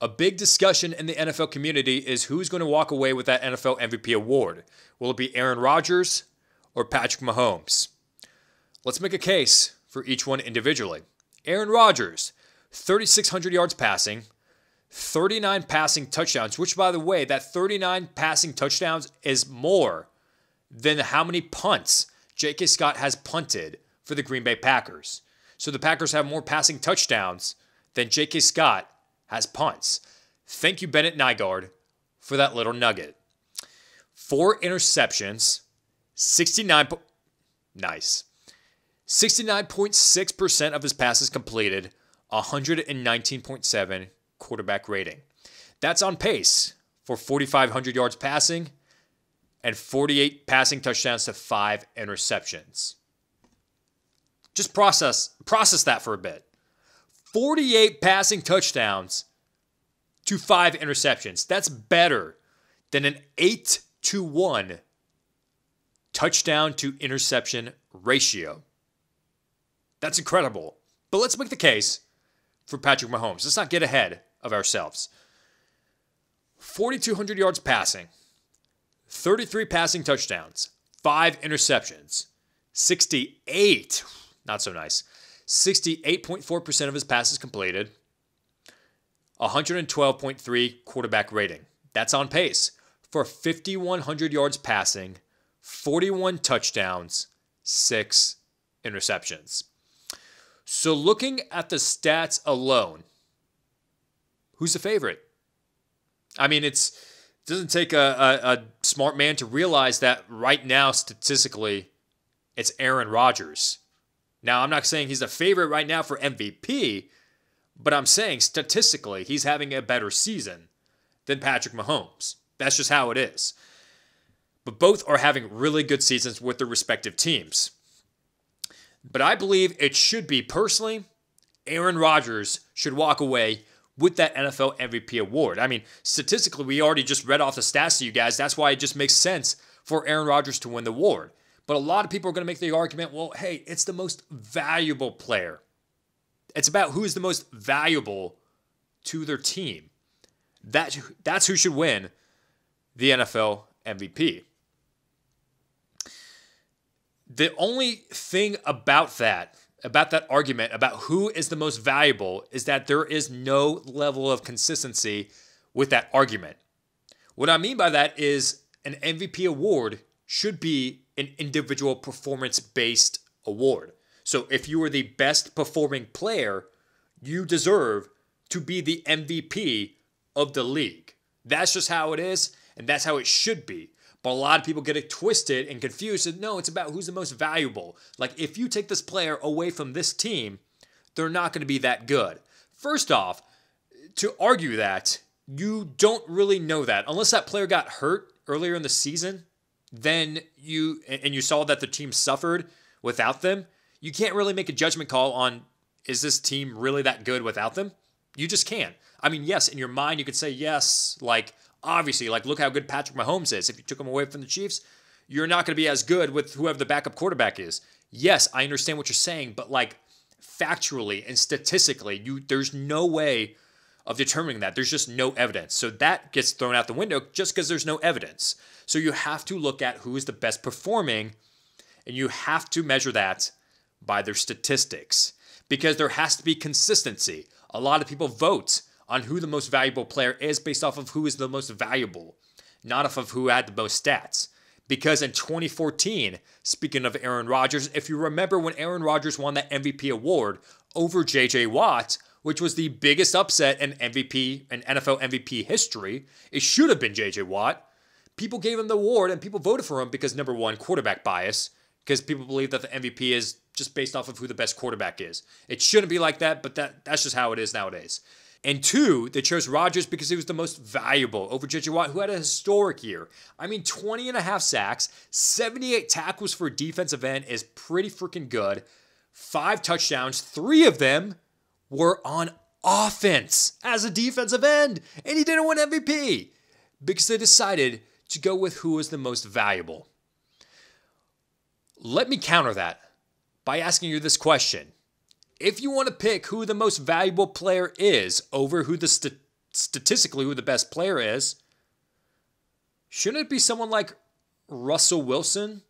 A big discussion in the NFL community is who's going to walk away with that NFL MVP award. Will it be Aaron Rodgers or Patrick Mahomes? Let's make a case for each one individually. Aaron Rodgers, 3,600 yards passing, 39 passing touchdowns, which, by the way, that 39 passing touchdowns is more than how many punts J.K. Scott has punted for the Green Bay Packers. So the Packers have more passing touchdowns than J.K. Scott has punts. Thank you, Bennett Nygaard, for that little nugget. Four interceptions, 69. Po- nice. 69.6% of his passes completed, 119.7 quarterback rating. That's on pace for 4,500 yards passing and 48 passing touchdowns to five interceptions. Just process process that for a bit. 48 passing touchdowns to five interceptions. That's better than an 8 to 1 touchdown to interception ratio. That's incredible. But let's make the case for Patrick Mahomes. Let's not get ahead of ourselves. 4,200 yards passing, 33 passing touchdowns, five interceptions, 68, not so nice, 68.4% of his passes completed, 112.3 quarterback rating. That's on pace for 5,100 yards passing, 41 touchdowns, six interceptions. So, looking at the stats alone, who's the favorite? I mean, it's it doesn't take a, a, a, smart man to realize that right now, statistically, it's Aaron Rodgers. Now, I'm not saying he's a favorite right now for MVP, but I'm saying statistically, he's having a better season than Patrick Mahomes. That's just how it is. But both are having really good seasons with their respective teams. But I believe it should be personally, Aaron Rodgers should walk away with that NFL MVP award. I mean, statistically, we already just read off the stats to you guys. That's why it just makes sense for Aaron Rodgers to win the award. But a lot of people are going to make the argument well, hey, it's the most valuable player. It's about who is the most valuable to their team. That, that's who should win the NFL MVP. The only thing about that, about that argument about who is the most valuable, is that there is no level of consistency with that argument. What I mean by that is an MVP award should be an individual performance based award. So if you are the best performing player, you deserve to be the MVP of the league. That's just how it is, and that's how it should be. But a lot of people get it twisted and confused. And no, it's about who's the most valuable. Like if you take this player away from this team, they're not going to be that good. First off, to argue that, you don't really know that. Unless that player got hurt earlier in the season, then you and you saw that the team suffered without them, you can't really make a judgment call on is this team really that good without them? You just can't. I mean, yes, in your mind you could say yes, like obviously, like look how good Patrick Mahomes is. If you took him away from the Chiefs, you're not going to be as good with whoever the backup quarterback is. Yes, I understand what you're saying, but like factually and statistically, you there's no way of determining that. There's just no evidence. So that gets thrown out the window just because there's no evidence. So you have to look at who is the best performing and you have to measure that by their statistics because there has to be consistency. A lot of people vote on who the most valuable player is based off of who is the most valuable, not off of who had the most stats. Because in 2014, speaking of Aaron Rodgers, if you remember when Aaron Rodgers won that MVP award over JJ Watt, which was the biggest upset in MVP and NFL MVP history, it should have been JJ Watt. People gave him the award and people voted for him because number one, quarterback bias, because people believe that the MVP is just based off of who the best quarterback is. It shouldn't be like that, but that that's just how it is nowadays. And two, they chose Rodgers because he was the most valuable over JJ Watt, who had a historic year. I mean, 20 and a half sacks, 78 tackles for a defensive end is pretty freaking good. Five touchdowns, three of them were on offense as a defensive end, and he didn't win MVP because they decided to go with who was the most valuable. Let me counter that by asking you this question if you want to pick who the most valuable player is over who the st- statistically who the best player is, shouldn't it be someone like Russell Wilson?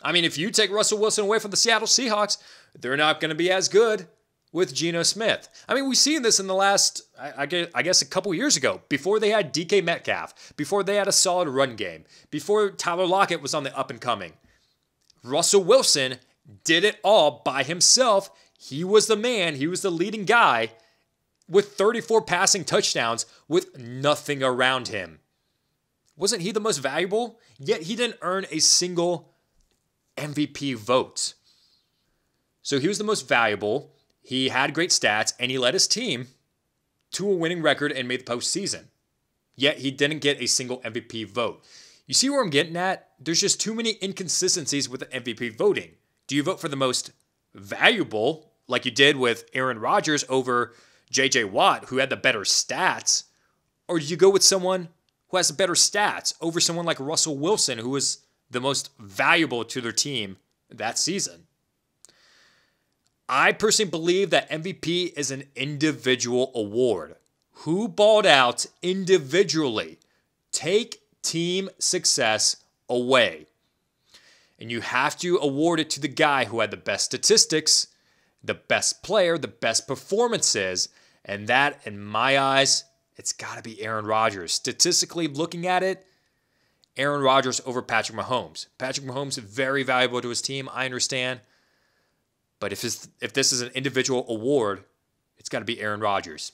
I mean, if you take Russell Wilson away from the Seattle Seahawks, they're not going to be as good with Geno Smith. I mean, we've seen this in the last, I, guess, I guess a couple years ago, before they had DK Metcalf, before they had a solid run game, before Tyler Lockett was on the up and coming. Russell Wilson did it all by himself. He was the man, he was the leading guy with 34 passing touchdowns with nothing around him. Wasn't he the most valuable? Yet he didn't earn a single MVP vote. So he was the most valuable. He had great stats and he led his team to a winning record and made the postseason. Yet he didn't get a single MVP vote. You see where I'm getting at? There's just too many inconsistencies with the MVP voting. Do you vote for the most valuable, like you did with Aaron Rodgers over JJ Watt, who had the better stats? Or do you go with someone who has better stats over someone like Russell Wilson, who was the most valuable to their team that season? I personally believe that MVP is an individual award. Who balled out individually? Take team success away. And you have to award it to the guy who had the best statistics, the best player, the best performances. And that, in my eyes, it's got to be Aaron Rodgers. Statistically looking at it, Aaron Rodgers over Patrick Mahomes. Patrick Mahomes is very valuable to his team, I understand. But if, if this is an individual award, it's got to be Aaron Rodgers.